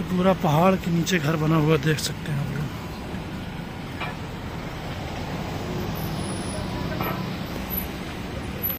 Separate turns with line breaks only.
पूरा पहाड़ के नीचे घर बना हुआ देख सकते हैं आप।